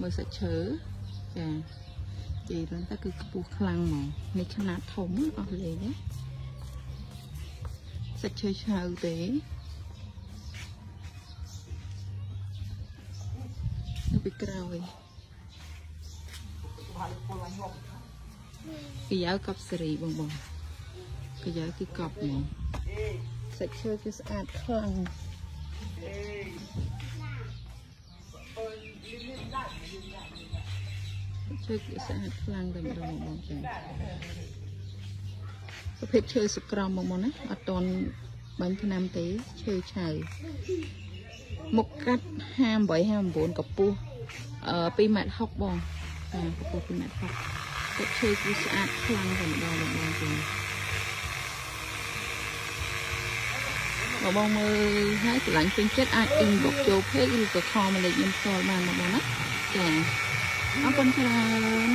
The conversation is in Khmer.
មើលសាច់ឈើចានិយាយរឿងទៅគឺខ្ពស់ខ្លាំងហ្មងនេះຂະຫນາດធំអស់លេងណាសាច់ឈើឆៅទេនៅពីក្រោយកាយ៉ាវកប់សេរីបងបងកាយ៉ាវគឺកប់ហ្មងសាច់ឈើគឺស្អាតខ្លាំង ឈើគឺស្អាតខ្លាំងតែម្ដងបងចាប្រភេទឈើសក្រំបងបងណាអត់តន់បាញ់ថ្នាំទេឈើឆៅមុខកាត់58 59កម្ពស់អឺ2ម៉ែត្រ60បងចាកម្ពស់2ម៉ែត្រ60ទឹកឈើគឺស្អាតខ្លាំងតែម្ដងបងបងចាបងបងមើលហើយស្រឡាញ់ពេញចិត្តអាច inbox ចូល page ឬក៏ comment លេខខ្ញុំផ្ទាល់បានបងបងណា ចាអរគុណច្រើន